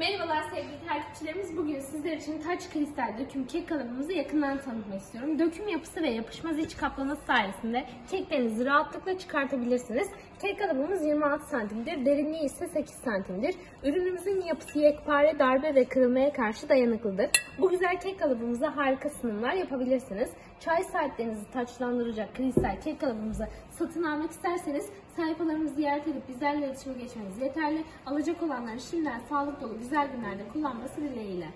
Merhabalar sevgili takipçilerimiz. Bugün sizler için taç kristal döküm kek kalıbımızı yakından tanıtmak istiyorum. Döküm yapısı ve yapışmaz iç kaplaması sayesinde keklerinizi rahatlıkla çıkartabilirsiniz. Kek kalıbımız 26 santimdir, derinliği ise 8 santimdir. Ürünümüzün yapısı yekpare, darbe ve kırılmaya karşı dayanıklıdır. Bu güzel kek kalıbımıza harika sunumlar yapabilirsiniz. Çay saatlerinizi taçlandıracak kristal kek kalıbımızı satın almak isterseniz sayfalarımızı ziyaret edip bizlerle iletişime geçmeniz yeterli. Alacak olanların şimdiden sağlık dolu güzel günlerde kullanması dileğiyle.